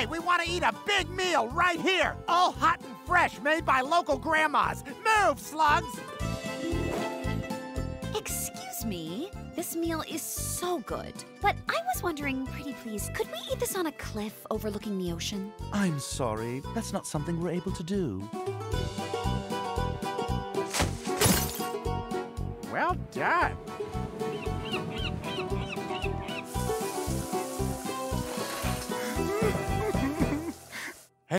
Hey, we want to eat a big meal right here, all hot and fresh, made by local grandmas. Move, slugs! Excuse me. This meal is so good. But I was wondering, pretty please, could we eat this on a cliff overlooking the ocean? I'm sorry, that's not something we're able to do. Well done.